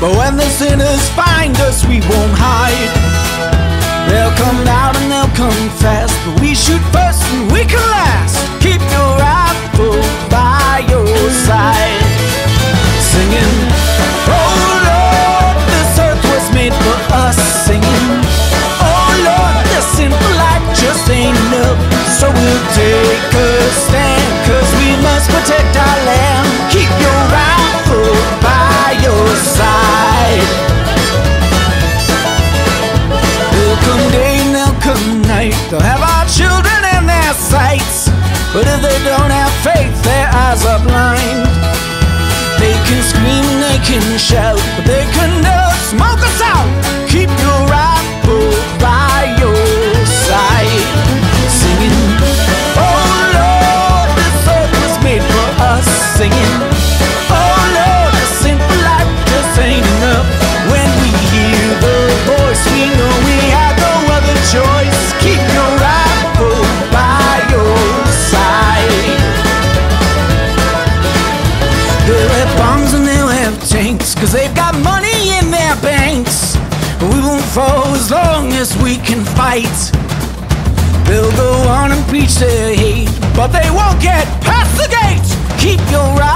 But when the sinners find us, we won't hide. They'll come out and they'll confess, but we should first. Don't have faith, their eyes are blind. They can scream they can shout, but they cause they've got money in their banks. We won't fall as long as we can fight. They'll go on and preach their hate, but they won't get past the gate. Keep your rifle